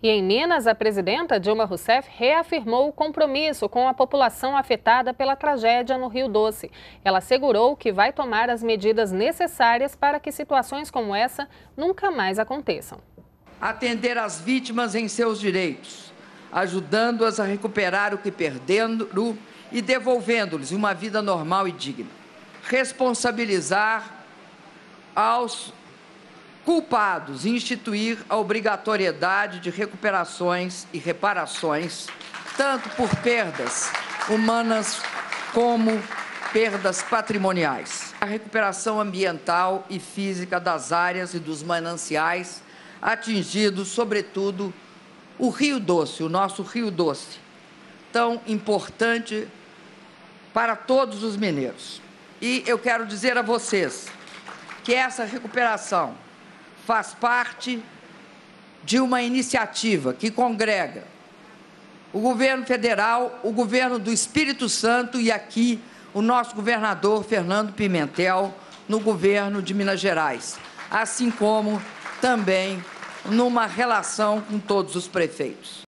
E em Minas, a presidenta Dilma Rousseff reafirmou o compromisso com a população afetada pela tragédia no Rio Doce. Ela assegurou que vai tomar as medidas necessárias para que situações como essa nunca mais aconteçam. Atender as vítimas em seus direitos, ajudando-as a recuperar o que perderam e devolvendo-lhes uma vida normal e digna. Responsabilizar aos culpados instituir a obrigatoriedade de recuperações e reparações, tanto por perdas humanas como perdas patrimoniais. A recuperação ambiental e física das áreas e dos mananciais atingidos, sobretudo, o Rio Doce, o nosso Rio Doce, tão importante para todos os mineiros. E eu quero dizer a vocês que essa recuperação faz parte de uma iniciativa que congrega o governo federal, o governo do Espírito Santo e aqui o nosso governador Fernando Pimentel no governo de Minas Gerais, assim como também numa relação com todos os prefeitos.